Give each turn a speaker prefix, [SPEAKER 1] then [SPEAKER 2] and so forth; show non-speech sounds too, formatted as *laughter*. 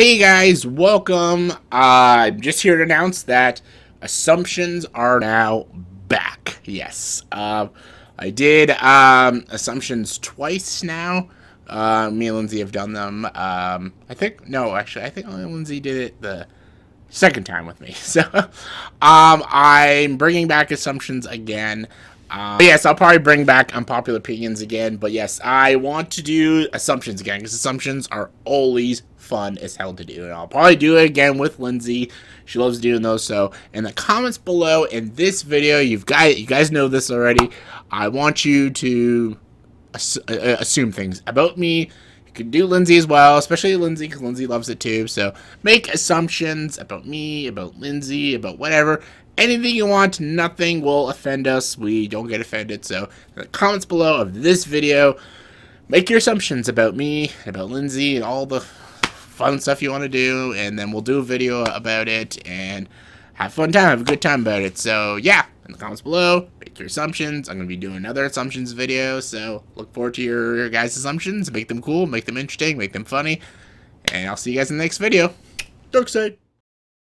[SPEAKER 1] Hey guys, welcome. Uh, I'm just here to announce that assumptions are now back. Yes. Uh, I did um, assumptions twice now. Uh, me and Lindsay have done them. Um, I think, no, actually, I think only Lindsay did it the second time with me. *laughs* So, um, I'm bringing back assumptions again. Uh, yes, I'll probably bring back unpopular opinions again, but yes, I want to do assumptions again because assumptions are always fun as hell to do, and I'll probably do it again with Lindsay. She loves doing those. So, in the comments below in this video, you've got you guys know this already. I want you to uh, assume things about me. You can do Lindsay as well, especially Lindsay because Lindsay loves it too. So make assumptions about me, about Lindsay, about whatever. Anything you want, nothing will offend us. We don't get offended. So in the comments below of this video, make your assumptions about me, about Lindsay, and all the fun stuff you want to do. And then we'll do a video about it and have fun time, have a good time about it. So yeah, in the comments below, make your assumptions. I'm going to be doing another assumptions video, so look forward to your, your guys' assumptions. Make them cool, make them interesting, make them funny. And I'll see you guys in the next video. Dark side.